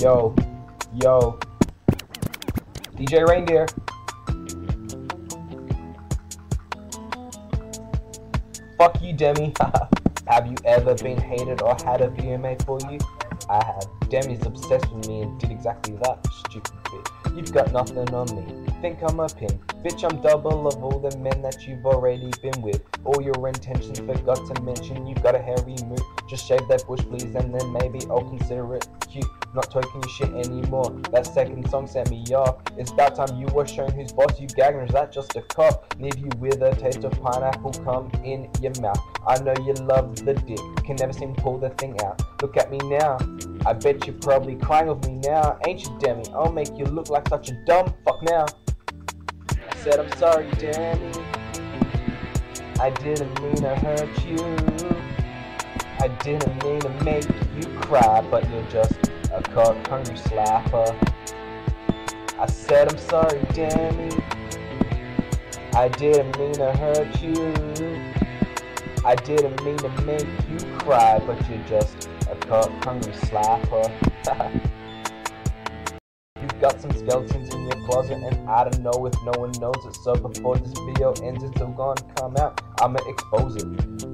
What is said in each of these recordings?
Yo, yo. DJ Reindeer. Fuck you, Demi. have you ever been hated or had a VMA for you? I have. Demi's obsessed with me and did exactly that, stupid bitch. You've got nothing on me. Think I'm a pin. Bitch, I'm double of all the men that you've already been with. All your intentions forgot to mention You've got a hairy mood. Just shave that bush, please, and then maybe I'll consider it cute. Not talking shit anymore. That second song sent me off. It's about time you were shown who's boss. You gagging, is that just a cop? Leave you with a taste of pineapple come in your mouth. I know you love the dick. Can never seem to pull the thing out. Look at me now. I bet you're probably crying with me now. Ain't you, Demi? I'll make you look like such a dumb fuck now. I said I'm sorry, Demi. I didn't mean to hurt you. I didn't mean to make you cry, but you're just a cock hungry slapper. I said I'm sorry, Demi. I didn't mean to hurt you. I didn't mean to make you cry, but you're just a cock hungry slapper. You've got some skeletons in your closet, and I don't know if no one knows it. So before this video ends, it's all gonna come out. I'ma expose it.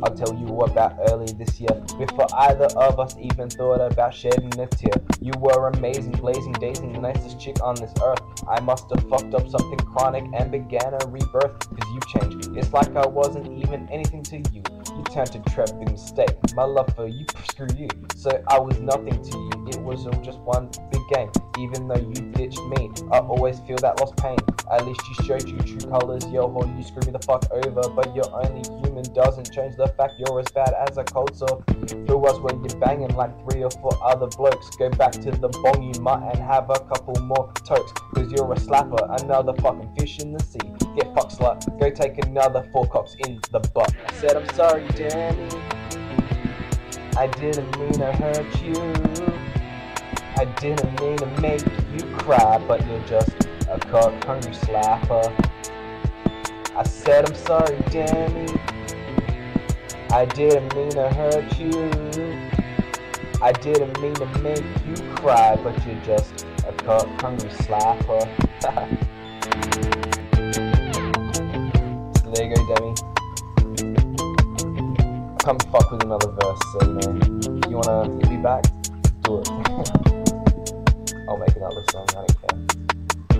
I'll tell you about early this year, before either of us even thought about shedding a tear. You were amazing, blazing, dazing, the nicest chick on this earth. I must have fucked up something chronic and began a rebirth, cause you changed. It's like I wasn't even anything to you. You turned to Trev big mistake. My love for you, screw you. So I was nothing to you. It was just one big game. Even though you ditched me, I always feel that lost pain. At least you showed you true colors, yo ho, you screw me the fuck over. But you're only human, doesn't change the fact you're as bad as a cold sore. Who was when you're banging like three or four other blokes? Go back to the bong you and have a couple more tokes. Cause you're a slapper, another fucking fish in the sea. Get fucked slut, go take another four cocks in the butt. I said I'm sorry, Danny. I didn't mean to hurt you. I didn't mean to make you cry, but you're just a cock hungry slapper. I said I'm sorry, Danny. I didn't mean to hurt you. I didn't mean to make you cry, but you're just a cock hungry slapper. so there you go, Demi. Be fucked with another verse, so you know, you wanna me back? Do it. I'll make another song, I don't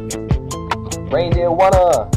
care. Reindeer wanna